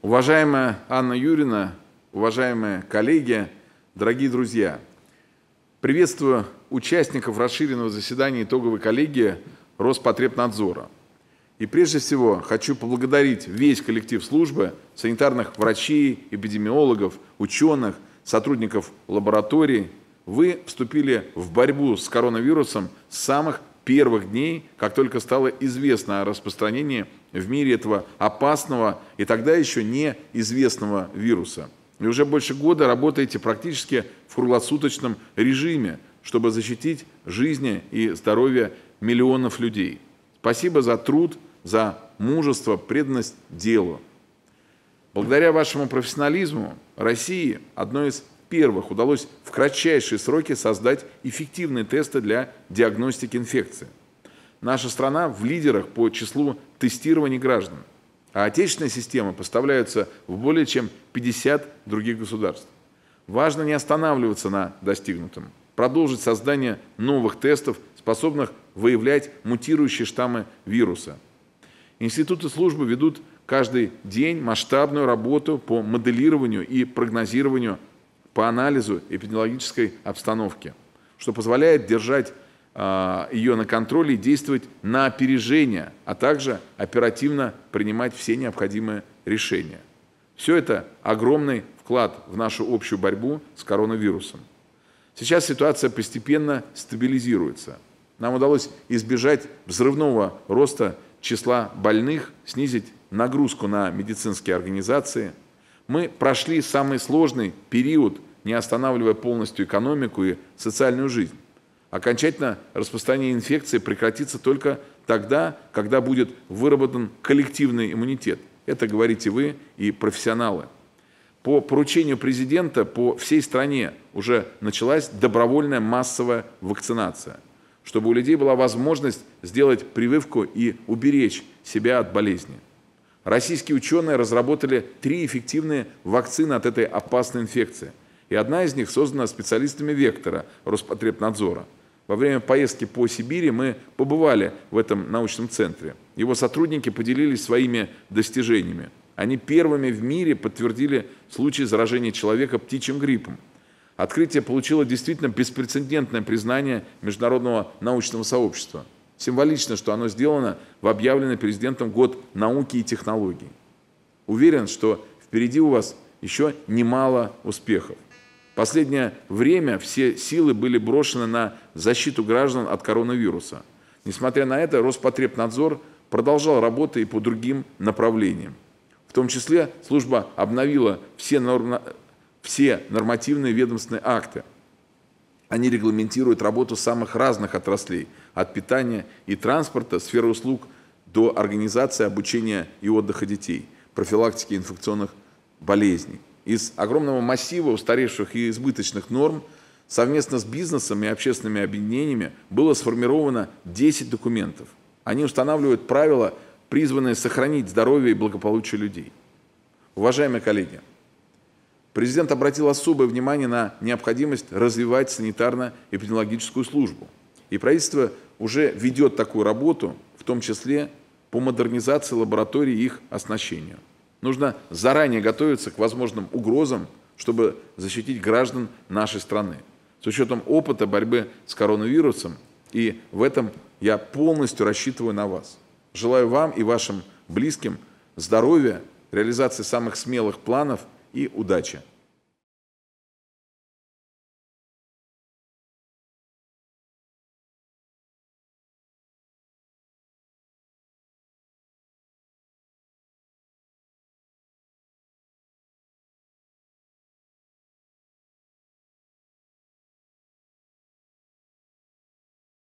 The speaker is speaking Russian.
Уважаемая Анна Юрина, уважаемые коллеги, дорогие друзья, приветствую участников расширенного заседания итоговой коллегии Роспотребнадзора. И прежде всего хочу поблагодарить весь коллектив службы, санитарных врачей, эпидемиологов, ученых, сотрудников лабораторий. Вы вступили в борьбу с коронавирусом с самых первых дней, как только стало известно о распространении в мире этого опасного и тогда еще неизвестного вируса. И уже больше года работаете практически в круглосуточном режиме, чтобы защитить жизни и здоровье миллионов людей. Спасибо за труд, за мужество, преданность делу. Благодаря вашему профессионализму России одной из первых удалось в кратчайшие сроки создать эффективные тесты для диагностики инфекции. Наша страна в лидерах по числу тестирований граждан, а отечественные системы поставляются в более чем 50 других государств. Важно не останавливаться на достигнутом, продолжить создание новых тестов, способных выявлять мутирующие штаммы вируса. Институты службы ведут каждый день масштабную работу по моделированию и прогнозированию по анализу эпидемиологической обстановки, что позволяет держать а, ее на контроле и действовать на опережение, а также оперативно принимать все необходимые решения. Все это огромный вклад в нашу общую борьбу с коронавирусом. Сейчас ситуация постепенно стабилизируется. Нам удалось избежать взрывного роста числа больных, снизить нагрузку на медицинские организации. Мы прошли самый сложный период не останавливая полностью экономику и социальную жизнь. Окончательно распространение инфекции прекратится только тогда, когда будет выработан коллективный иммунитет. Это говорите вы и профессионалы. По поручению президента по всей стране уже началась добровольная массовая вакцинация, чтобы у людей была возможность сделать прививку и уберечь себя от болезни. Российские ученые разработали три эффективные вакцины от этой опасной инфекции – и одна из них создана специалистами «Вектора» Роспотребнадзора. Во время поездки по Сибири мы побывали в этом научном центре. Его сотрудники поделились своими достижениями. Они первыми в мире подтвердили случай заражения человека птичьим гриппом. Открытие получило действительно беспрецедентное признание международного научного сообщества. Символично, что оно сделано в объявленный президентом год науки и технологий. Уверен, что впереди у вас еще немало успехов последнее время все силы были брошены на защиту граждан от коронавируса. Несмотря на это, Роспотребнадзор продолжал работу и по другим направлениям. В том числе служба обновила все, норм... все нормативные ведомственные акты. Они регламентируют работу самых разных отраслей, от питания и транспорта, сферы услуг до организации обучения и отдыха детей, профилактики инфекционных болезней из огромного массива устаревших и избыточных норм совместно с бизнесом и общественными объединениями было сформировано 10 документов. Они устанавливают правила, призванные сохранить здоровье и благополучие людей. Уважаемые коллеги, президент обратил особое внимание на необходимость развивать санитарно-эпидемиологическую службу. И правительство уже ведет такую работу, в том числе по модернизации лабораторий и их оснащению. Нужно заранее готовиться к возможным угрозам, чтобы защитить граждан нашей страны. С учетом опыта борьбы с коронавирусом, и в этом я полностью рассчитываю на вас. Желаю вам и вашим близким здоровья, реализации самых смелых планов и удачи.